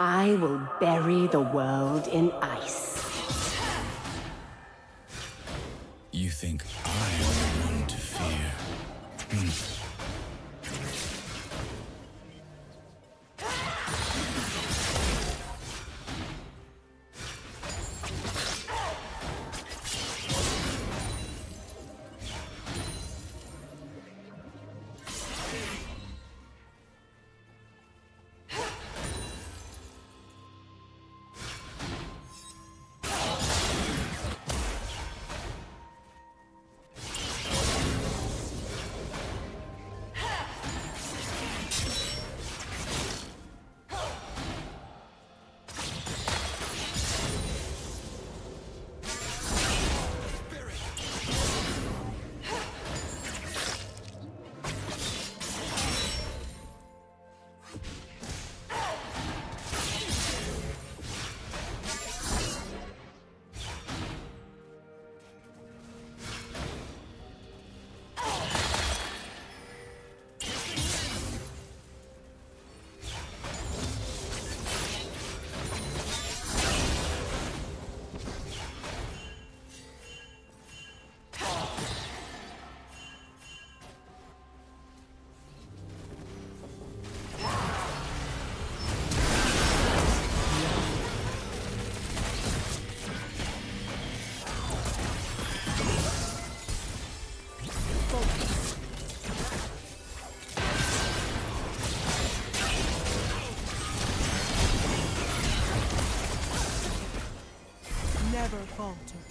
I will bury the world in ice. You think I falter.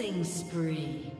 Killing spree.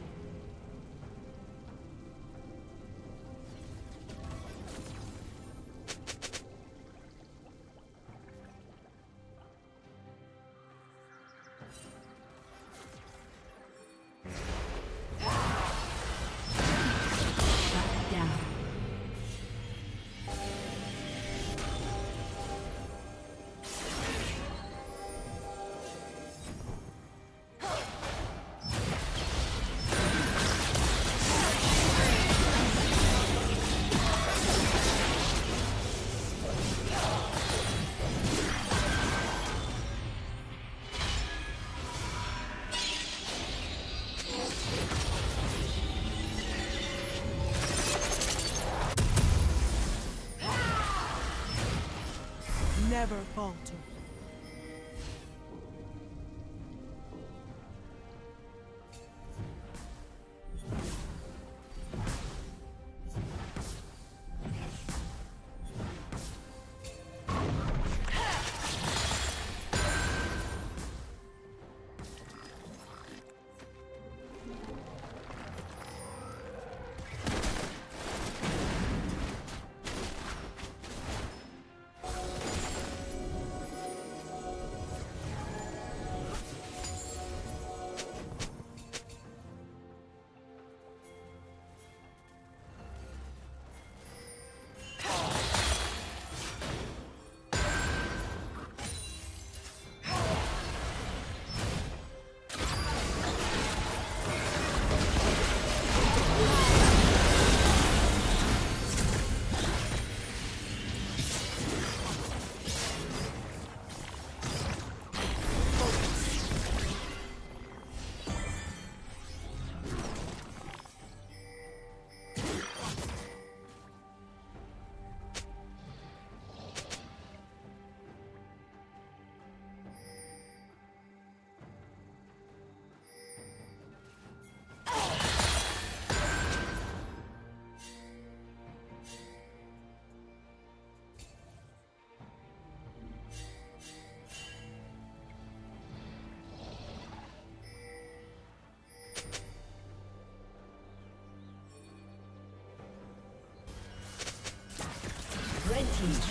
Never falter.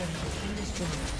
Has been destroyed.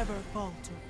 Never falter.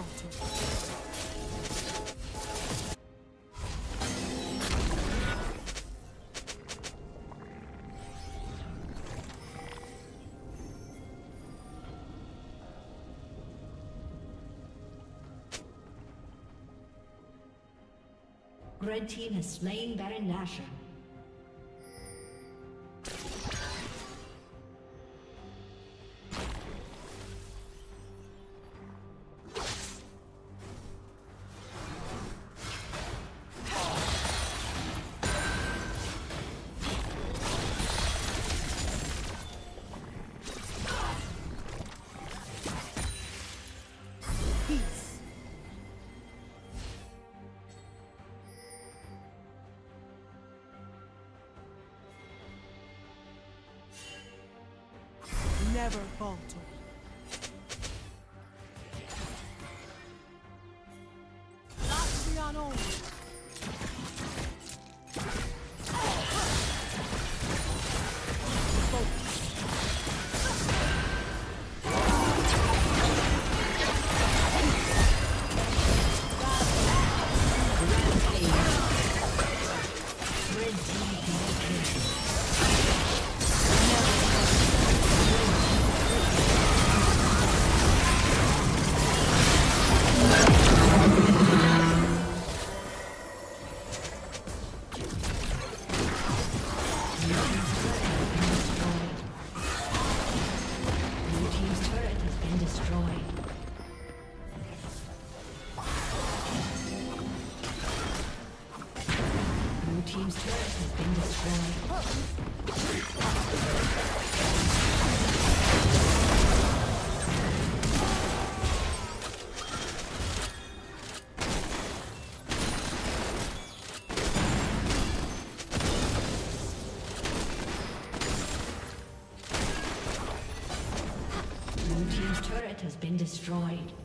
Never. Red team has slain Baron Nashor. Been destroyed.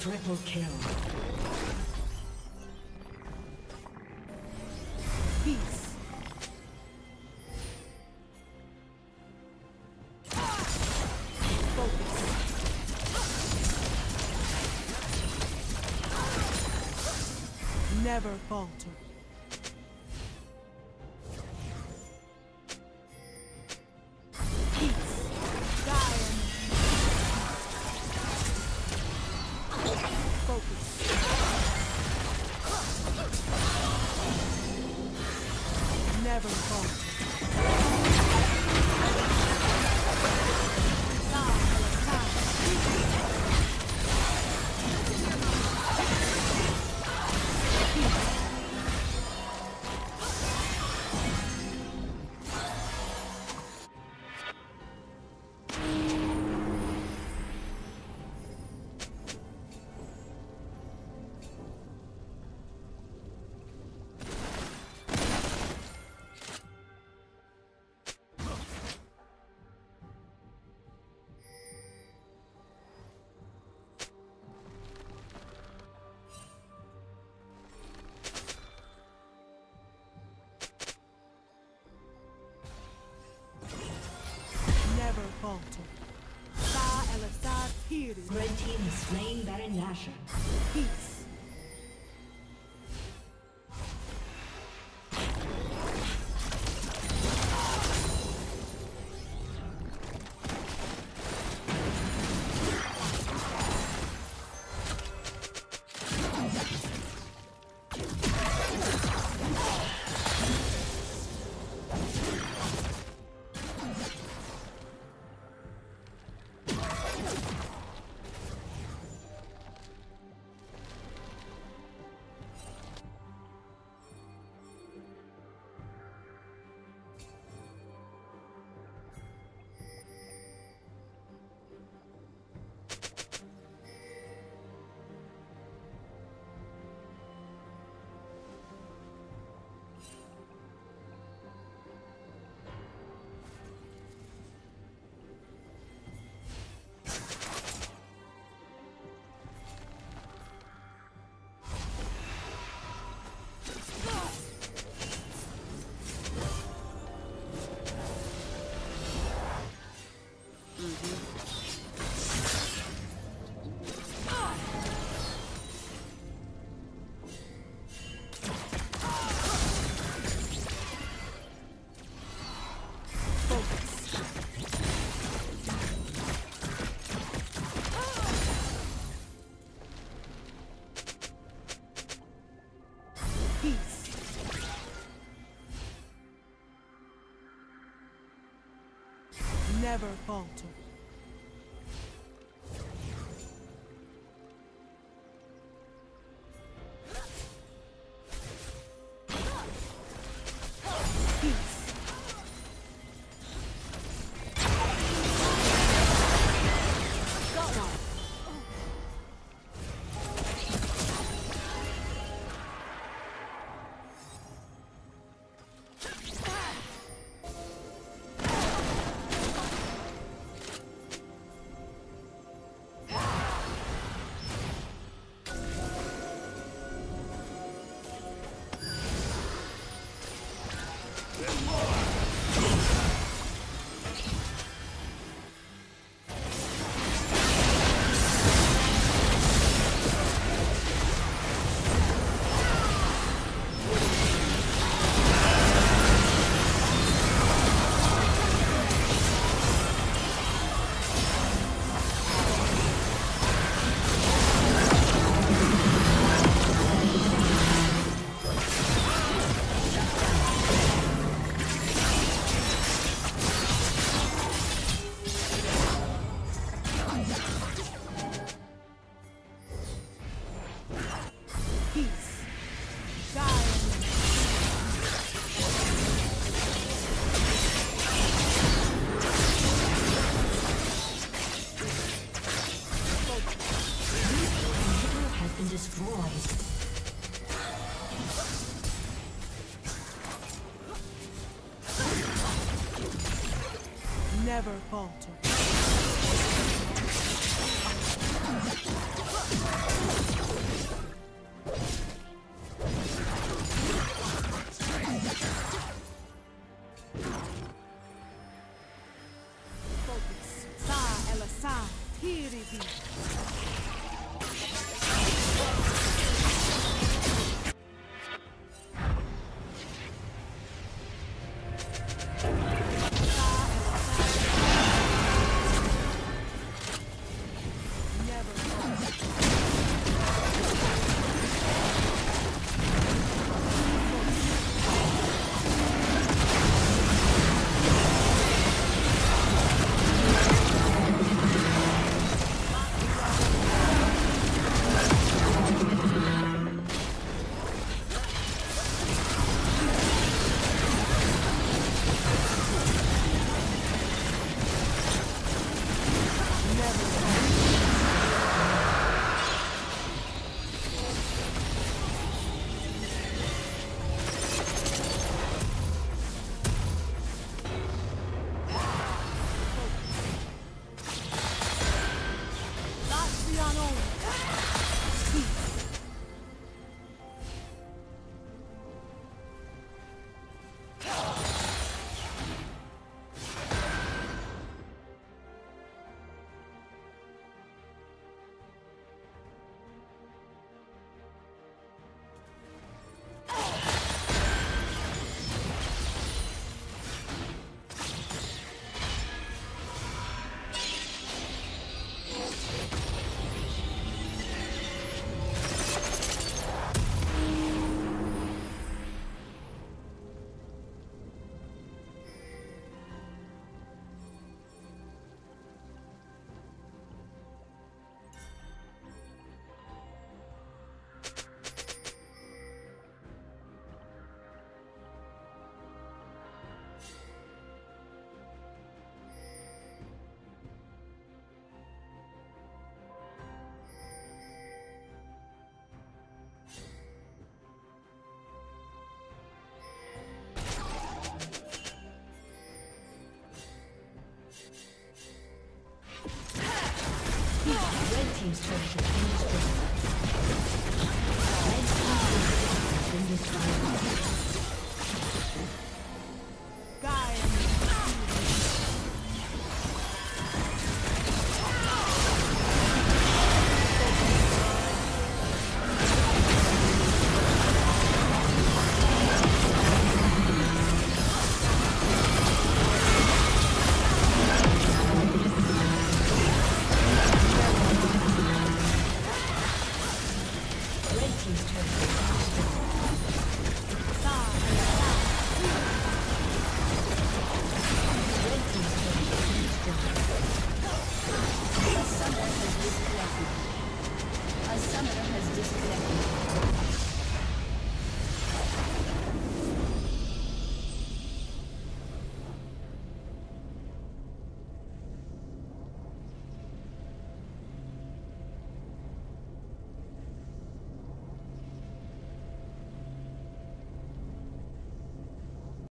Triple kill. Peace. Never falter. Never falter. Sa. Red team is slain Baron Nashor. Peace. Never falter. Thank you.